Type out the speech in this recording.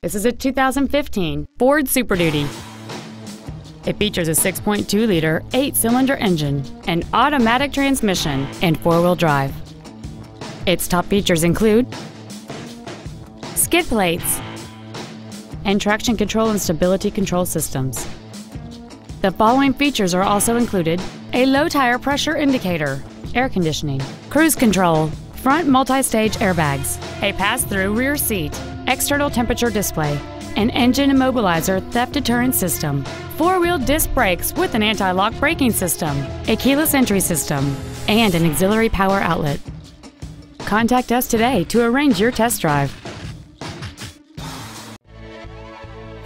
This is a 2015 Ford Super Duty. It features a 6.2-liter, eight-cylinder engine, an automatic transmission, and four-wheel drive. Its top features include skid plates and traction control and stability control systems. The following features are also included a low tire pressure indicator, air conditioning, cruise control, front multi-stage airbags, a pass-through rear seat, external temperature display, an engine immobilizer theft deterrent system, four-wheel disc brakes with an anti-lock braking system, a keyless entry system, and an auxiliary power outlet. Contact us today to arrange your test drive.